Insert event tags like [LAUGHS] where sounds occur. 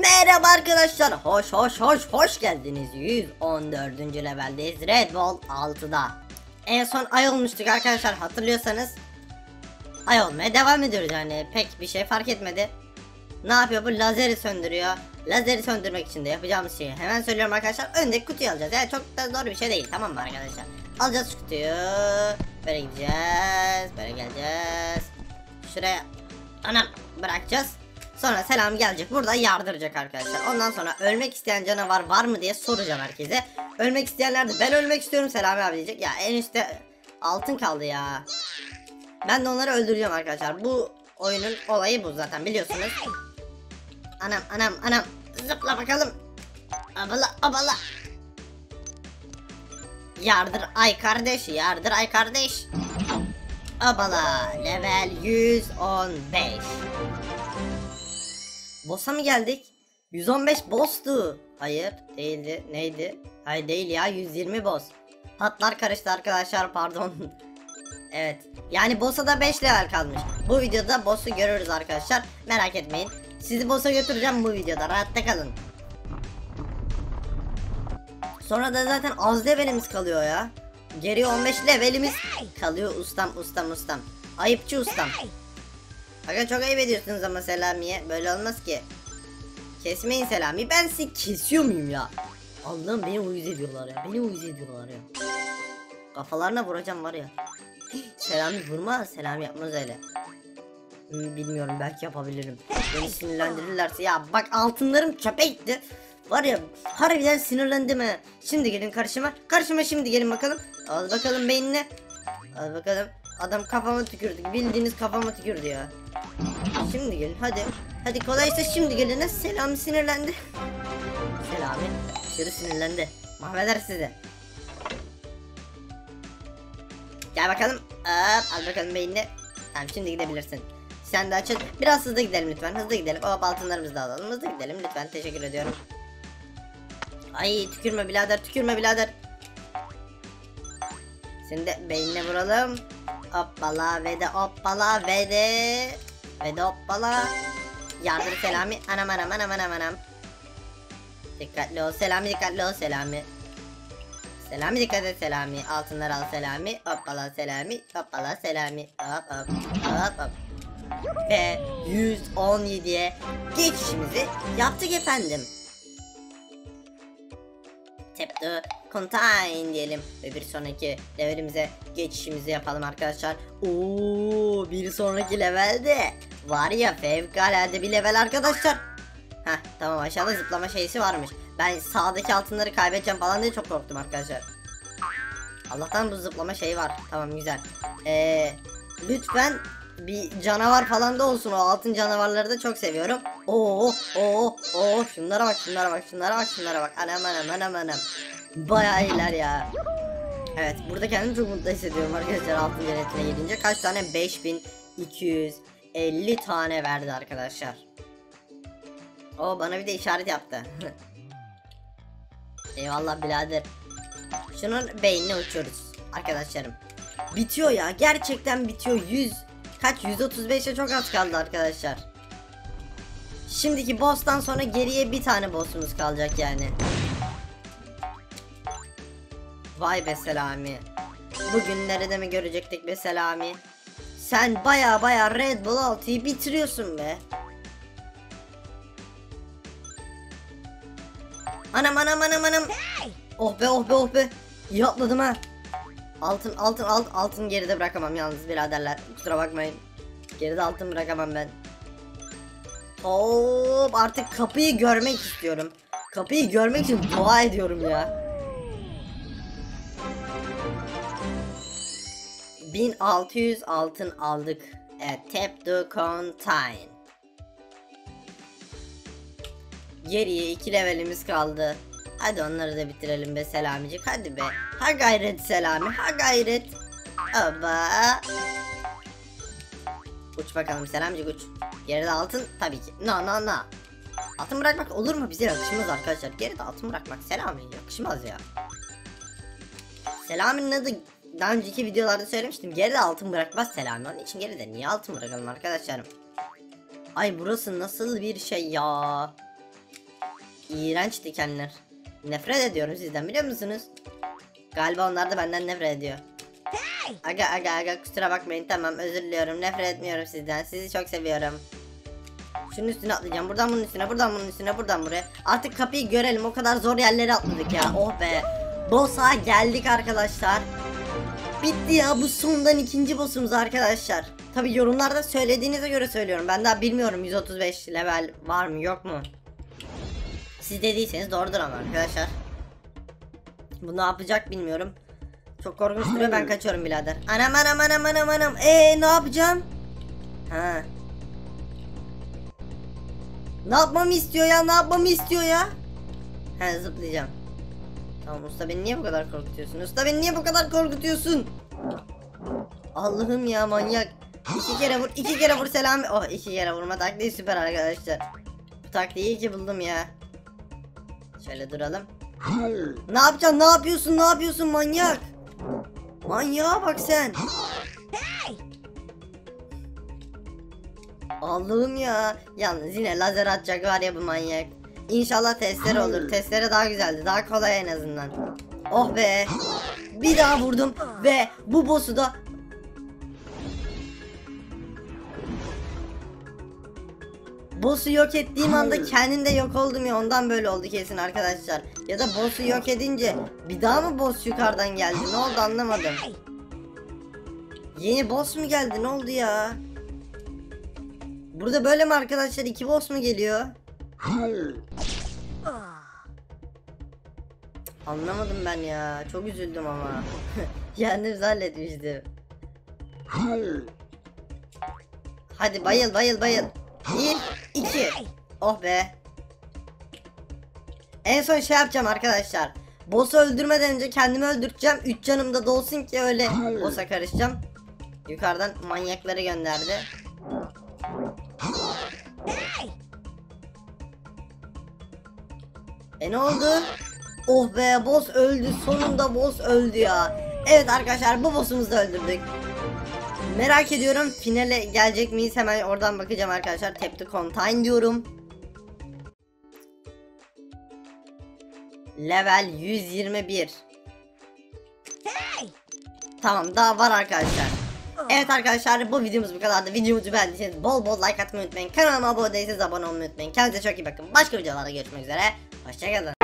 Merhaba arkadaşlar. Hoş hoş hoş hoş geldiniz. 114. leveldeyiz. Red Bull 6'da. En son ay olmuştuk arkadaşlar hatırlıyorsanız. Ay olmaya devam ediyoruz yani. Pek bir şey fark etmedi. Ne yapıyor bu? Lazeri söndürüyor. Lazeri söndürmek için de yapacağımız şeyi hemen söylüyorum arkadaşlar. Öndeki kutuyu alacağız. Yani çok da zor bir şey değil. Tamam mı arkadaşlar? Alacağız şu kutuyu. Böyle gideceğiz. Böyle geleceğiz. Şuraya anam bırakacağız. Sonra selam gelecek burada yardıracak arkadaşlar. Ondan sonra ölmek isteyen canavar var mı diye soracağım herkese. Ölmek isteyenler de ben ölmek istiyorum Selami abi diyecek. Ya en üstte altın kaldı ya. Ben de onları öldüreceğim arkadaşlar. Bu oyunun olayı bu zaten biliyorsunuz. Anam anam anam zıpla bakalım. Abala abala. Yardır ay kardeş yardır ay kardeş. Abala level 115. Boss'a mı geldik? 115 boss'tu. Hayır değildi. Neydi? Hayır değil ya 120 boss. Hatlar karıştı arkadaşlar pardon. [LAUGHS] evet. Yani boss'a da 5 level kalmış. Bu videoda boss'u görürüz arkadaşlar. Merak etmeyin. Sizi boss'a götüreceğim bu videoda. Rahatta kalın. Sonra da zaten az levelimiz kalıyor ya. Geriye 15 levelimiz kalıyor ustam ustam ustam. Ayıpçı ustam. Aga çok ayıp ediyorsunuz ama Selami'ye. Böyle olmaz ki. Kesmeyin Selami. Ben sizi kesiyor muyum ya? Allah'ım beni uyuz ediyorlar ya. Beni uyuz ediyorlar ya. Kafalarına vuracağım var ya. [GASPS] Selami vurma. Selami yapmaz öyle. Hmm, Bilmiyorum belki yapabilirim. Beni sinirlendirirlerse ya bak altınlarım çöpe gitti. Var ya harbiden sinirlendim he. Şimdi gelin karşıma. Karşıma şimdi gelin bakalım. Al bakalım beynine. Al bakalım. Adam kafama tükürdü. Bildiğiniz kafama tükürdü ya. Şimdi gelin hadi. Hadi kolaysa şimdi gelin. Selami sinirlendi. Selami aşırı sinirlendi. Mahveder sizi. Gel bakalım. Hop, al bakalım beynine. Tamam şimdi gidebilirsin. Sen de açıl. Biraz hızlı gidelim lütfen. Hızlı gidelim. Hop altınlarımızı da alalım. Hızlı gidelim lütfen. Teşekkür ediyorum. Ay tükürme birader tükürme birader. De beynine vuralım. Hoppala ve de hoppala ve de ve de hoppala. Yardır Selami. Anam anam anam anam anam. Dikkatli ol Selami dikkatli ol Selami. Selami dikkat et Selami. Altınları al Selami. Hoppala Selami. Hoppala Selami. Hop hop hop hop. Ve 117'ye geçişimizi yaptık efendim. Tap the contain diyelim ve bir sonraki levelimize geçişimizi yapalım arkadaşlar. Oo, bir sonraki levelde var ya fevkalade bir level arkadaşlar. Heh tamam aşağıda zıplama şeysi varmış. Ben sağdaki altınları kaybedeceğim falan diye çok korktum arkadaşlar. Allah'tan bu zıplama şeyi var. Tamam güzel. Ee, lütfen bir canavar falan da olsun. O altın canavarları da çok seviyorum. Oo, oo, oo. Şunlara bak, şunlara bak, şunlara bak, şunlara bak. Anam anam anam anam. Bayağı iyiler ya. Evet, burada kendimi çok mutlu hissediyorum arkadaşlar altın cennetine gelince. Kaç tane? 5250 tane verdi arkadaşlar. O bana bir de işaret yaptı. [LAUGHS] Eyvallah birader. Şunun beynine uçuyoruz arkadaşlarım. Bitiyor ya gerçekten bitiyor 100 kaç 135'e çok az kaldı arkadaşlar. Şimdiki boss'tan sonra geriye bir tane boss'umuz kalacak yani. Vay be Selami. Bugünleri de mi görecektik be Selami? Sen baya baya Red Bull 6'yı bitiriyorsun be. Anam anam anam anam. Oh be oh be oh be. İyi atladım ha. Altın altın alt, altın geride bırakamam yalnız biraderler. Kusura bakmayın. Geride altın bırakamam ben. Hop artık kapıyı görmek istiyorum. Kapıyı görmek için dua ediyorum ya. 1600 altın aldık. Evet, tap the contain. Geriye iki levelimiz kaldı. Hadi onları da bitirelim be Selamicik hadi be. Ha gayret Selami ha gayret. Aba. Uç bakalım Selamicik uç. Geride altın tabii ki. No no no. Altın bırakmak olur mu bize yakışmaz arkadaşlar. Geride altın bırakmak Selami yakışmaz ya. Selami'nin adı daha önceki videolarda söylemiştim. Geride altın bırakmaz Selami. Onun için geride niye altın bırakalım arkadaşlarım? Ay burası nasıl bir şey ya. iğrenç dikenler. Nefret ediyorum sizden biliyor musunuz? Galiba onlar da benden nefret ediyor. Aga aga aga kusura bakmayın tamam özür diliyorum nefret etmiyorum sizden sizi çok seviyorum. Şunun üstüne atlayacağım buradan bunun üstüne buradan bunun üstüne buradan buraya. Artık kapıyı görelim o kadar zor yerlere atladık ya oh be. Boss'a geldik arkadaşlar. Bitti ya bu sondan ikinci boss'umuz arkadaşlar. Tabi yorumlarda söylediğinize göre söylüyorum. Ben daha bilmiyorum 135 level var mı yok mu? Siz dediyseniz doğrudur ama arkadaşlar. Bu ne yapacak bilmiyorum. Çok korkunç duruyor ben kaçıyorum birader. Anam anam anam anam anam. Eee ne yapacağım? Ha. Ne yapmamı istiyor ya? Ne yapmamı istiyor ya? He zıplayacağım. Tamam usta beni niye bu kadar korkutuyorsun? Usta beni niye bu kadar korkutuyorsun? Allah'ım ya manyak. İki kere vur, iki kere vur selam. Oh iki kere vurma taktiği süper arkadaşlar. Bu taktiği iyi ki buldum ya. Şöyle duralım. Ne yapacaksın? Ne yapıyorsun? Ne yapıyorsun manyak? Manyağa bak sen. Allah'ım ya. Yalnız yine lazer atacak var ya bu manyak. İnşallah testere olur. Testere daha güzeldi. Daha kolay en azından. Oh be. Bir daha vurdum ve bu boss'u da Boss'u yok ettiğim anda kendinde yok oldum ya ondan böyle oldu kesin arkadaşlar. Ya da boss'u yok edince bir daha mı boss yukarıdan geldi ne oldu anlamadım. Yeni boss mu geldi ne oldu ya? Burada böyle mi arkadaşlar iki boss mu geliyor? Anlamadım ben ya çok üzüldüm ama. [LAUGHS] Yendim zannetmiştim. Hadi bayıl bayıl bayıl. Bir, iki. Oh be. En son şey yapacağım arkadaşlar. Boss'u öldürmeden önce kendimi öldürteceğim. 3 canım da dolsun ki öyle boss'a karışacağım. Yukarıdan manyakları gönderdi. E ne oldu? Oh be boss öldü. Sonunda boss öldü ya. Evet arkadaşlar bu boss'umuzu da öldürdük. Merak ediyorum finale gelecek miyiz? Hemen oradan bakacağım arkadaşlar. Tap to contain diyorum. Level 121. Tamam daha var arkadaşlar. Evet arkadaşlar bu videomuz bu kadardı. Videomuzu beğendiyseniz bol bol like atmayı unutmayın. Kanalıma abone değilseniz abone olmayı unutmayın. Kendinize çok iyi bakın. Başka videolarda görüşmek üzere. Hoşçakalın.